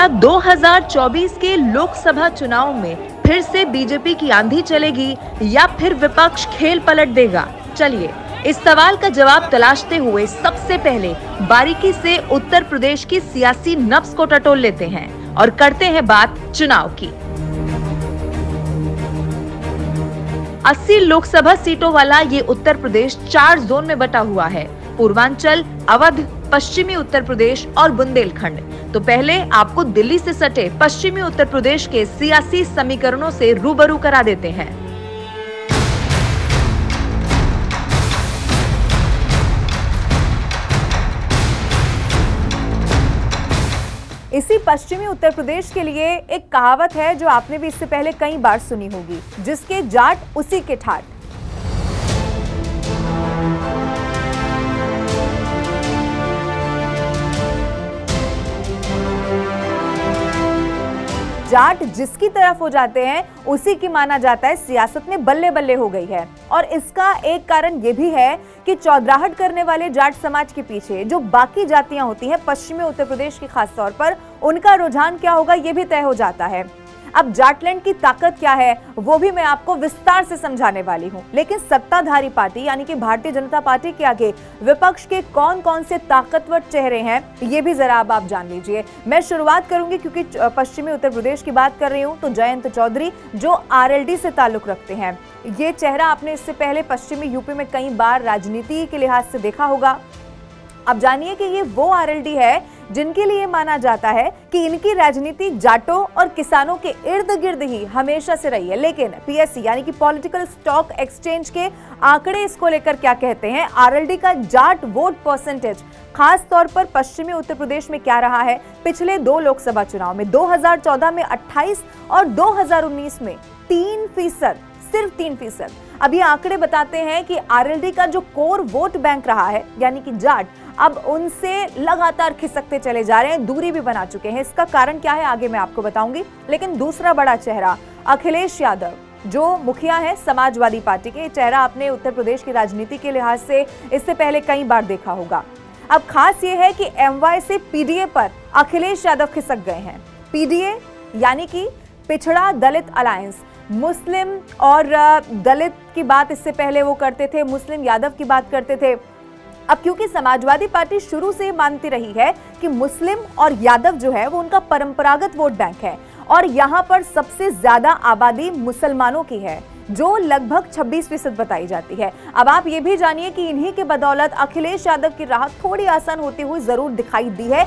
क्या 2024 के लोकसभा चुनाव में फिर से बीजेपी की आंधी चलेगी या फिर विपक्ष खेल पलट देगा? चलिए, इस सवाल का जवाब तलाशते हुए सबसे पहले बारीकी से उत्तर प्रदेश की सियासी नब्स को टटोल लेते हैं और करते हैं बात चुनाव की। 80 लोकसभा सीटों वाला ये उत्तर प्रदेश चार जोन में बटा हुआ है। पूर्वांचल, अवध पश्चिमी उत्तर प्रदेश और बुंदेलखंड। तो पहले आपको दिल्ली से सटे पश्चिमी उत्तर प्रदेश के सियासी समीकरणों से रूबरू करा देते हैं। इसी पश्चिमी उत्तर प्रदेश के लिए एक कहावत है जो आपने भी इससे पहले कई बार सुनी होगी, जिसके जाट उसी के ठाट। जाट जिसकी तरफ़ हो जाते हैं, उसी की माना जाता है, सियासत में बल्ले बल्ले हो गई है। और इसका एक कारण यह भी है कि चौधराहट करने वाले जाट समाज के पीछे जो बाकी जातियाँ होती हैं, पश्चिमी उत्तर प्रदेश की खासतौर पर, उनका रुझान क्या होगा यह भी तय हो जाता है। अब जाटलैंड की ताकत क्या है, वो भी मैं आपको विस्तार से समझाने वाली हूँ। लेकिन सत्ताधारी पार्टी, यानी कि भारतीय जनता पार्टी के आगे विपक्ष के कौन कौन से ताकतवर चेहरे हैं, ये भी जरा अब आप जान लीजिए। मैं शुरुआत करूँगी क्योंकि पश्चिमी उत्तर प्रदेश की बात कर रही हूँ तो जयंत चौधरी, जो आरएलडी से ताल्लुक रखते हैं। ये चेहरा आपने इससे पहले पश्चिमी यूपी में कई बार राजनीति के लिहाज से देखा होगा। अब जानिए कि ये वो आरएलडी है जिनके लिए माना जाता है कि इनकी राजनीति जाटों और किसानों के इर्द गिर्द ही हमेशा से रही है। लेकिन पीएससी यानी कि पॉलिटिकल स्टॉक एक्सचेंज के आंकड़े इसको लेकर क्या कहते हैं? आरएलडी का जाट वोट परसेंटेज खास तौर पर पश्चिमी उत्तर प्रदेश में क्या रहा है? पिछले दो लोकसभा चुनाव में 2014 में 28 और 2019 में तीन फ़ीसद, सिर्फ़ तीन फ़ीसद। अब ये आंकड़े बताते हैं कि आरएलडी का जो कोर वोट बैंक रहा है, यानी कि जाट, अब उनसे लगातार खिसकते चले जा रहे हैं, दूरी भी बना चुके हैं। इसका कारण क्या है, आगे मैं आपको बताऊँगी। लेकिन दूसरा बड़ा चेहरा, अखिलेश यादव, जो मुखिया है समाजवादी पार्टी के। चेहरा आपने उत्तर प्रदेश की राजनीति के लिहाज से इससे पहले कई बार देखा होगा। अब खास ये है कि एमवाई से पीडीए पर अखिलेश यादव खिसक गए हैं। पीडीए यानी कि पिछड़ा दलित अलायंस मुस्लिम और दलित की बात इससे पहले वो करते थे, मुस्लिम यादव की बात करते थे। अब क्योंकि समाजवादी पार्टी शुरू से मानती रही है कि मुस्लिम और यादव जो है, वो उनका परंपरागत वोट बैंक है और यहाँ पर सबसे ज़्यादा आबादी मुसलमानों की है, जो लगभग 26 फ़ीसद बताई जाती है। अब आप ये भी जानिए कि इन्हीं के बदौलत अखिलेश यादव की राह थोड़ी आसान होती हुई ज़रूर दिखाई दी है।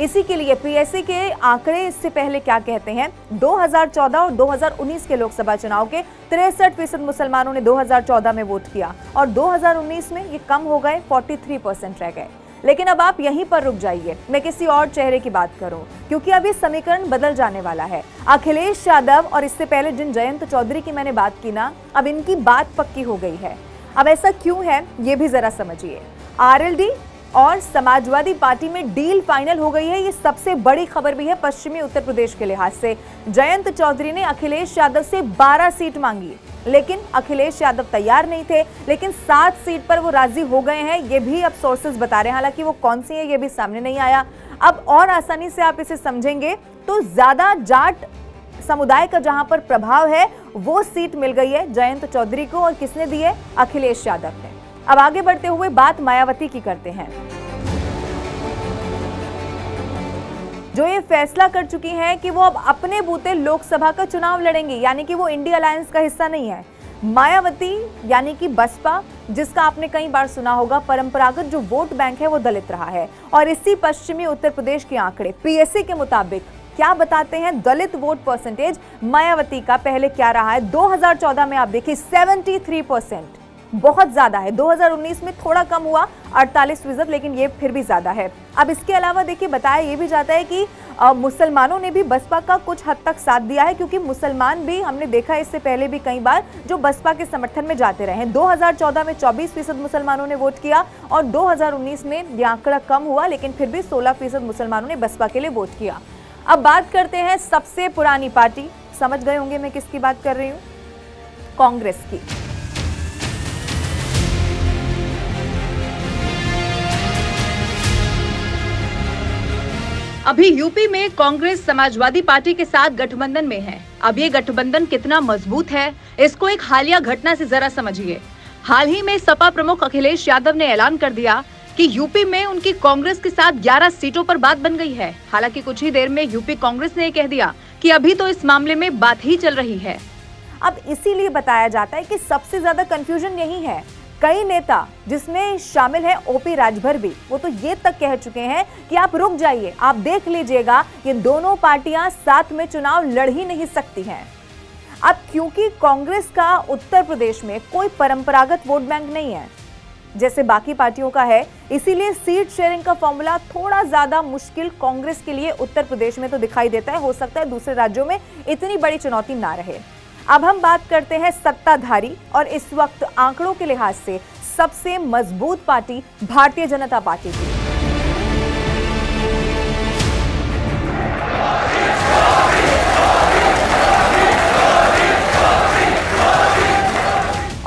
इसी के लिए पीएससी के आंकड़े इससे पहले क्या कहते हैं? 2014 और 2019 के लोकसभा चुनाव के तिरसठ फ़ीसद मुसलमानों ने 2014 में वोट किया और 2019 में ये कम हो गए 43 परसेंट रह गए। लेकिन अब आप यहीं पर रुक जाइए। मैं किसी और चेहरे की बात करूँ, क्योंकि अब ये समीकरण बदल जाने वाला है। अखिलेश यादव और इससे पहले जिन जयंत चौधरी की मैंने बात की ना, अब इनकी बात पक्की हो गई है। अब ऐसा क्यों है, ये भी जरा समझिए। आरएलडी और समाजवादी पार्टी में डील फाइनल हो गई है। ये सबसे बड़ी खबर भी है पश्चिमी उत्तर प्रदेश के लिहाज से। जयंत चौधरी ने अखिलेश यादव से 12 सीट मांगी, लेकिन अखिलेश यादव तैयार नहीं थे, लेकिन सात सीट पर वो राज़ी हो गए हैं। ये भी अब सोर्सेज बता रहे हैं। हालाँकि वो कौन सी है, ये भी सामने नहीं आया। अब और आसानी से आप इसे समझेंगे तो ज़्यादा जाट समुदाय का जहाँ पर प्रभाव है, वो सीट मिल गई है जयंत चौधरी को और किसने दी है? अखिलेश यादव ने। अब आगे बढ़ते हुए बात मायावती की करते हैं। जो ये फैसला कर चुकी हैं कि वो अब अपने बूते लोकसभा का चुनाव लड़ेंगी, यानी कि वो इंडिया अलायंस का हिस्सा नहीं है। मायावती, यानी कि बसपा, जिसका आपने कई बार सुना होगा, परंपरागत जो वोट बैंक है वो दलित रहा है। और इसी पश्चिमी उत्तर प्रदेश के आंकड़े, पीएससी के मुताबिक, क्या बताते हैं दलित वोट परसेंटेज मायावती का? पहले क्या रहा है? 2014 में आप देखिए 73 परसेंट। बहुत ज़्यादा है। 2019 में थोड़ा कम हुआ 48 फ़ीसद, लेकिन ये फिर भी ज़्यादा है। अब इसके अलावा देखिए, बताया ये भी जाता है कि मुसलमानों ने भी बसपा का कुछ हद तक साथ दिया है, क्योंकि मुसलमान भी, हमने देखा इससे पहले भी कई बार, जो बसपा के समर्थन में जाते रहे 2014 में 24 फ़ीसद मुसलमानों ने वोट किया और 2019 में यह आंकड़ा कम हुआ, लेकिन फिर भी 16 फ़ीसद मुसलमानों ने बसपा के लिए वोट किया। अब बात करते हैं सबसे पुरानी पार्टी। समझ गए होंगे मैं किसकी बात कर रही हूँ? कांग्रेस की। अभी यूपी में कांग्रेस समाजवादी पार्टी के साथ गठबंधन में है। अब ये गठबंधन कितना मज़बूत है, इसको एक हालिया घटना से जरा समझिए। हाल ही में सपा प्रमुख अखिलेश यादव ने ऐलान कर दिया कि यूपी में उनकी कांग्रेस के साथ 11 सीटों पर बात बन गई है। हालाँकि कुछ ही देर में यूपी कांग्रेस ने कह दिया कि अभी तो इस मामले में बात ही चल रही है। अब इसीलिए बताया जाता है कि सबसे ज़्यादा कंफ्यूजन यही है। कई नेता जिसमें शामिल है ओपी राजभर भी वो तो ये तक कह चुके हैं कि आप रुक जाइए, आप देख लीजिएगा, ये दोनों पार्टियाँ साथ में चुनाव लड़ ही नहीं सकती हैं। अब क्योंकि कांग्रेस का उत्तर प्रदेश में कोई परंपरागत वोट बैंक नहीं है, जैसे बाकी पार्टियों का है, इसीलिए सीट शेयरिंग का फॉर्मूला थोड़ा ज़्यादा मुश्किल कांग्रेस के लिए उत्तर प्रदेश में तो दिखाई देता है, हो सकता है दूसरे राज्यों में इतनी बड़ी चुनौती ना रहे। अब हम बात करते हैं सत्ताधारी और इस वक्त आंकड़ों के लिहाज से सबसे मज़बूत पार्टी भारतीय जनता पार्टी की।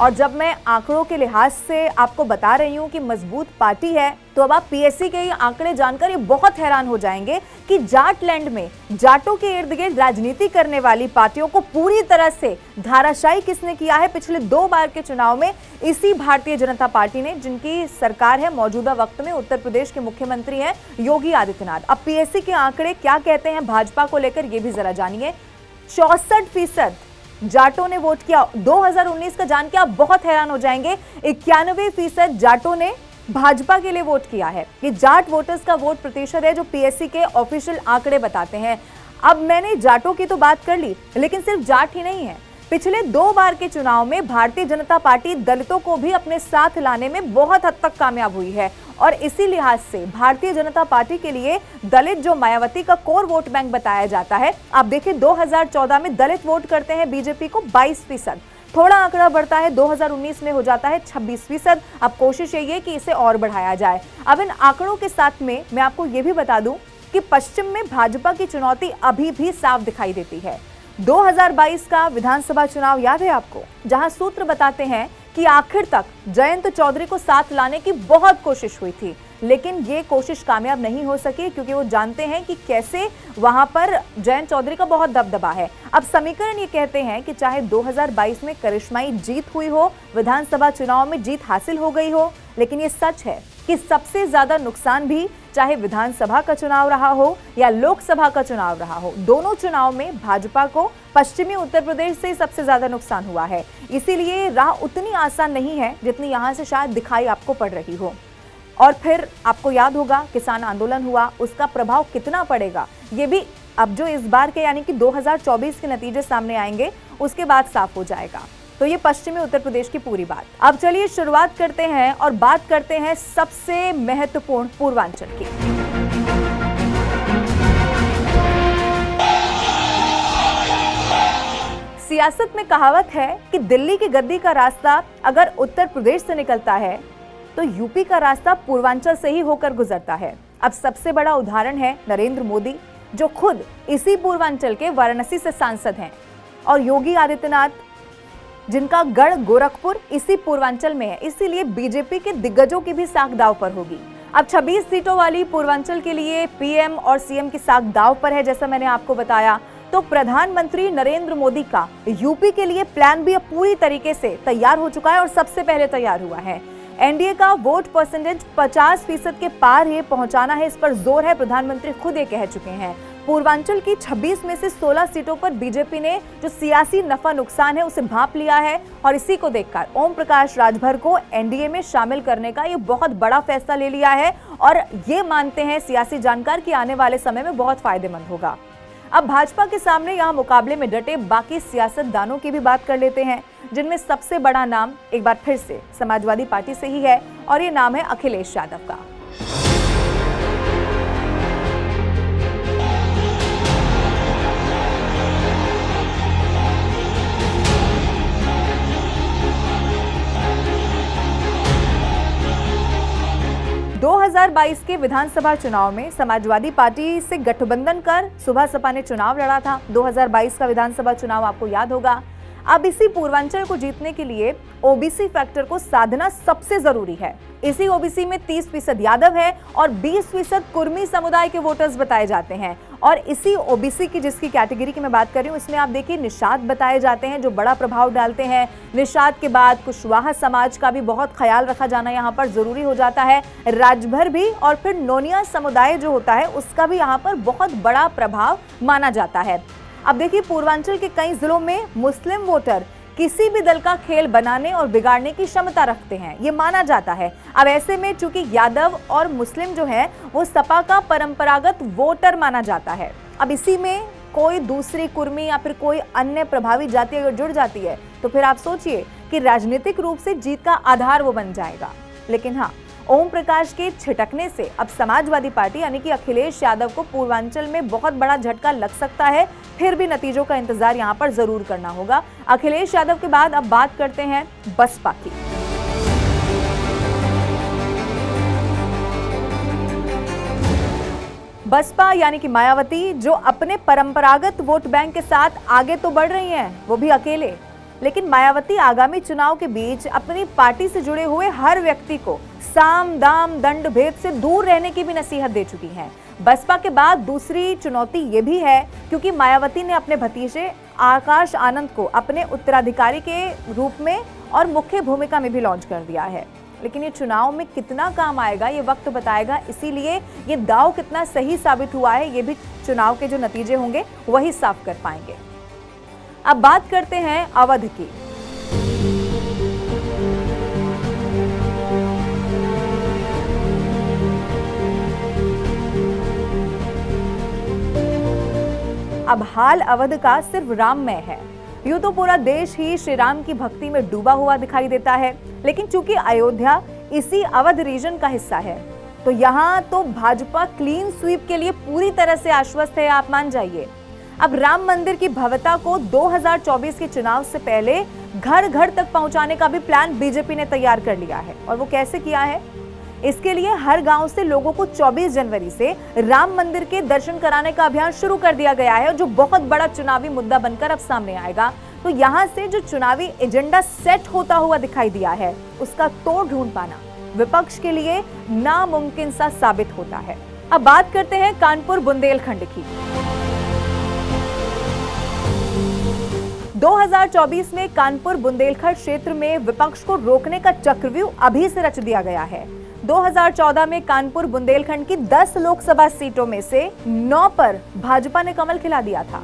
और जब मैं आंकड़ों के लिहाज से आपको बता रही हूँ कि मज़बूत पार्टी है तो अब आप पीएससी के ये आंकड़े जानकर ये बहुत हैरान हो जाएँगे कि जाटलैंड में जाटों के इर्द गिर्द राजनीति करने वाली पार्टियों को पूरी तरह से धाराशाही किसने किया है? पिछले दो बार के चुनाव में इसी भारतीय जनता पार्टी ने, जिनकी सरकार है, मौजूदा वक्त में उत्तर प्रदेश के मुख्यमंत्री हैं, योगी आदित्यनाथ। अब पीएससी के आंकड़े क्या कहते हैं? भाजपा को लेकर ये भी जरा जानिए। चौसठ फ़ीसद जाटों ने वोट किया। 2019 का जान के आप बहुत हैरान हो जाएँगे। इक्यानवे फ़ीसद जाटों ने भाजपा के लिए वोट किया है। ये जाट वोटर्स का वोट प्रतिशत है जो पीएससी के ऑफिशियल आंकड़े बताते हैं। अब मैंने जाटों की तो बात कर ली, लेकिन सिर्फ़ जाट ही नहीं है। पिछले दो बार के चुनाव में भारतीय जनता पार्टी दलितों को भी अपने साथ लाने में बहुत हद तक कामयाब हुई है। और इसी लिहाज से भारतीय जनता पार्टी के लिए दलित जो मायावती का कोर वोट बैंक बताया जाता है, आप देखिए 2014 में दलित वोट करते हैं बीजेपी को 22 फ़ीसद। थोड़ा आंकड़ा बढ़ता है 2019 में हो जाता है 26 फ़ीसद। अब कोशिश यही है कि इसे और बढ़ाया जाए। अब इन आंकड़ों के साथ में मैं आपको ये भी बता दूँ कि पश्चिम में भाजपा की चुनौती अभी भी साफ़ दिखाई देती है। 2022 का विधानसभा चुनाव याद है आपको, जहाँ सूत्र बताते हैं कि आखिर तक जयंत चौधरी को साथ लाने की बहुत कोशिश हुई थी, लेकिन ये कोशिश कामयाब नहीं हो सकी क्योंकि वो जानते हैं कि कैसे वहाँ पर जयंत चौधरी का बहुत दबदबा है। अब समीकरण ये कहते हैं कि चाहे 2022 में करिश्माई जीत हुई हो, विधानसभा चुनाव में जीत हासिल हो गई हो, लेकिन ये सच है कि सबसे ज़्यादा नुकसान भी चाहे विधानसभा का चुनाव रहा हो या लोकसभा का चुनाव रहा हो, दोनों चुनाव में भाजपा को पश्चिमी उत्तर प्रदेश से सबसे ज़्यादा नुकसान हुआ है। इसीलिए राह उतनी आसान नहीं है जितनी यहाँ से शायद दिखाई आपको पड़ रही हो। और फिर आपको याद होगा, किसान आंदोलन हुआ, उसका प्रभाव कितना पड़ेगा, ये भी अब जो इस बार के यानी कि 2024 के नतीजे सामने आएँगे, उसके बाद साफ़ हो जाएगा। तो ये पश्चिमी उत्तर प्रदेश की पूरी बात। अब चलिए शुरुआत करते हैं और बात करते हैं सबसे महत्वपूर्ण पूर्वांचल की। सियासत में कहावत है कि दिल्ली की गद्दी का रास्ता अगर उत्तर प्रदेश से निकलता है तो यूपी का रास्ता पूर्वांचल से ही होकर गुजरता है। अब सबसे बड़ा उदाहरण है नरेंद्र मोदी, जो खुद इसी पूर्वांचल के वाराणसी से सांसद हैं। और योगी आदित्यनाथ जिनका गढ़ गोरखपुर इसी पूर्वांचल में है। इसीलिए बीजेपी के दिग्गजों की भी साख दाव पर होगी। अब 26 सीटों वाली पूर्वांचल के लिए पीएम और सीएम की साख दाव पर है, जैसा मैंने आपको बताया। तो प्रधानमंत्री नरेंद्र मोदी का यूपी के लिए प्लान भी अब पूरी तरीके से तैयार हो चुका है और सबसे पहले तैयार हुआ है। एनडीए का वोट परसेंटेज 50 फ़ीसद के पार ये पहुंचाना है, इस पर ज़ोर है। प्रधानमंत्री खुद ये कह चुके हैं। पूर्वांचल की 26 में से 16 सीटों पर बीजेपी ने जो सियासी नफा नुकसान है उसे भाप लिया है। और इसी को देखकर ओम प्रकाश राजभर को एनडीए में शामिल करने का ये बहुत बड़ा फैसला ले लिया है और ये मानते हैं सियासी जानकार कि आने वाले समय में बहुत फ़ायदेमंद होगा। अब भाजपा के सामने यहाँ मुकाबले में डटे बाकी सियासतदानों की भी बात कर लेते हैं, जिनमें सबसे बड़ा नाम एक बार फिर से समाजवादी पार्टी से ही है और ये नाम है अखिलेश यादव का। 2022 के विधानसभा चुनाव में समाजवादी पार्टी से गठबंधन कर सुबह सपा ने चुनाव लड़ा था। 2022 का विधानसभा चुनाव आपको याद होगा। अब इसी पूर्वांचल को जीतने के लिए ओबीसी फैक्टर को साधना सबसे ज़रूरी है। इसी ओबीसी में 30 फ़ीसद यादव है और 20 फ़ीसद कुर्मी समुदाय के वोटर्स बताए जाते हैं। और इसी ओबीसी की जिसकी कैटेगरी की मैं बात कर रही हूँ, इसमें आप देखिए निषाद बताए जाते हैं, जो बड़ा प्रभाव डालते हैं। निषाद के बाद कुशवाहा समाज का भी बहुत ख्याल रखा जाना यहाँ पर ज़रूरी हो जाता है। राजभर भी और फिर नोनिया समुदाय जो होता है, उसका भी यहाँ पर बहुत बड़ा प्रभाव माना जाता है। अब देखिए, पूर्वांचल के कई जिलों में मुस्लिम वोटर किसी भी दल का खेल बनाने और बिगाड़ने की क्षमता रखते हैं। ये माना जाता है। अब ऐसे में चूँकि यादव और मुस्लिम जो है, वो सपा का परंपरागत वोटर माना जाता है। अब इसी में कोई दूसरी कुर्मी या फिर कोई अन्य प्रभावी जाति अगर जुड़ जाती है तो फिर आप सोचिए कि राजनीतिक रूप से जीत का आधार वो बन जाएगा। लेकिन हाँ ओम प्रकाश के छिटकने से अब समाजवादी पार्टी यानी कि अखिलेश यादव को पूर्वांचल में बहुत बड़ा झटका लग सकता है। फिर भी नतीजों का इंतज़ार यहाँ पर ज़रूर करना होगा। अखिलेश यादव के बाद अब बात करते हैं बसपा की। बसपा यानी कि मायावती, जो अपने परंपरागत वोट बैंक के साथ आगे तो बढ़ रही हैं, वो भी अकेले। लेकिन मायावती आगामी चुनाव के बीच अपनी पार्टी से जुड़े हुए हर व्यक्ति को साम, दाम, दंड, भेद से दूर रहने की भी नसीहत दे चुकी हैं। बसपा के बाद दूसरी चुनौती ये भी है, क्योंकि मायावती ने अपने भतीजे आकाश आनंद को अपने उत्तराधिकारी के रूप में और मुख्य भूमिका में भी लॉन्च कर दिया है। लेकिन ये चुनाव में कितना काम आएगा, ये वक्त बताएगा। इसीलिए ये दाव कितना सही साबित हुआ है, ये भी चुनाव के जो नतीजे होंगे, वही साफ़ कर पाएँगे। अब बात करते हैं अवध की। अब हाल अवध का सिर्फ़ राममय है। यूँ तो पूरा देश ही श्री राम की भक्ति में डूबा हुआ दिखाई देता है, लेकिन चूँकि अयोध्या इसी अवध रीजन का हिस्सा है तो यहाँ तो भाजपा क्लीन स्वीप के लिए पूरी तरह से आश्वस्त है, आप मान जाइए। अब राम मंदिर की भव्यता को 2024 के चुनाव से पहले घर घर तक पहुँचाने का भी प्लान बीजेपी ने तैयार कर लिया है। और वो कैसे किया है? इसके लिए हर गाँव से लोगों को 24 जनवरी से राम मंदिर के दर्शन कराने का अभियान शुरू कर दिया गया है जो बहुत बड़ा चुनावी मुद्दा बनकर अब सामने आएगा। तो यहाँ से जो चुनावी एजेंडा सेट होता हुआ दिखाई दिया है, उसका तोड़ ढूंढ पाना विपक्ष के लिए नामुमकिन सा साबित होता है। अब बात करते हैं कानपुर बुंदेलखंड की। 2024 में कानपुर बुंदेलखंड क्षेत्र में विपक्ष को रोकने का चक्रव्यूह अभी से रच दिया गया है। 2014 में कानपुर बुंदेलखंड की 10 लोकसभा सीटों में से 9 पर भाजपा ने कमल खिला दिया था।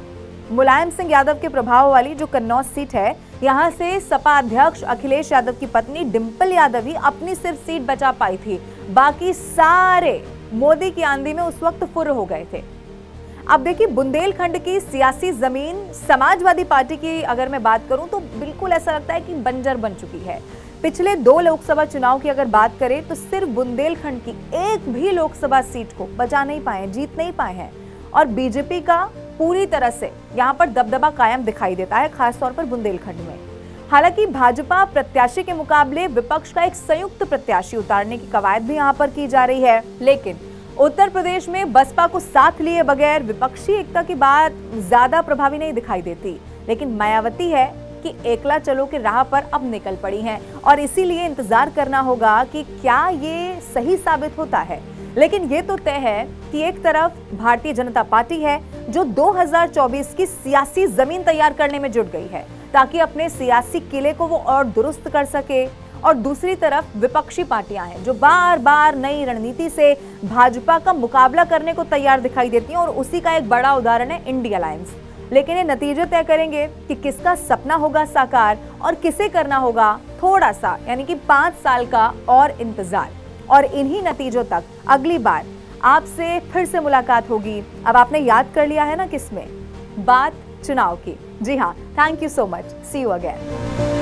मुलायम सिंह यादव के प्रभाव वाली जो कन्नौज सीट है, यहाँ से सपा अध्यक्ष अखिलेश यादव की पत्नी डिम्पल यादव ही अपनी सिर्फ़ सीट बचा पाई थी। बाकी सारे मोदी की आंधी में उस वक्त फुर हो गए थे। अब देखिए, बुंदेलखंड की सियासी ज़मीन समाजवादी पार्टी की अगर मैं बात करूँ तो बिल्कुल ऐसा लगता है कि बंजर बन चुकी है। पिछले दो लोकसभा चुनाव की अगर बात करें तो सिर्फ़ बुंदेलखंड की एक भी लोकसभा सीट को बचा नहीं पाए जीत नहीं पाए हैं। और बीजेपी का पूरी तरह से यहाँ पर दबदबा कायम दिखाई देता है, खासतौर पर बुंदेलखंड में। हालाँकि भाजपा प्रत्याशी के मुकाबले विपक्ष का एक संयुक्त प्रत्याशी उतारने की कवायद भी यहाँ पर की जा रही है। लेकिन उत्तर प्रदेश में बसपा को साथ लिए बगैर विपक्षी एकता की बात ज़्यादा प्रभावी नहीं दिखाई देती। लेकिन मायावती है कि एकला चलो के राह पर अब निकल पड़ी हैं और इसीलिए इंतज़ार करना होगा कि क्या ये सही साबित होता है। लेकिन ये तो तय है कि एक तरफ़ भारतीय जनता पार्टी है जो 2024 की सियासी ज़मीन तैयार करने में जुट गई है, ताकि अपने सियासी किले को वो और दुरुस्त कर सके। और दूसरी तरफ़ विपक्षी पार्टियाँ हैं, जो बार बार नई रणनीति से भाजपा का मुकाबला करने को तैयार दिखाई देती हैं और उसी का एक बड़ा उदाहरण है इंडिया अलायंस लेकिन ये नतीजे तय करेंगे कि किसका सपना होगा साकार और किसे करना होगा थोड़ा सा यानी कि पाँच साल का और इंतज़ार। और इन्हीं नतीजों तक अगली बार आपसे फिर से मुलाकात होगी। अब आपने याद कर लिया है ना किसमें? बात चुनाव की। जी हाँ thank you so much see you again